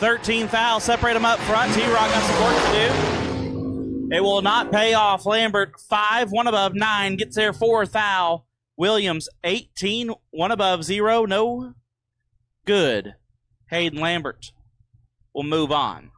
13 foul. Separate them up front. T Rock got some work to do. It will not pay off. Lambert, five, one above, nine. Gets there, four foul. Williams, 18, one above, zero. No good. Hayden Lambert will move on.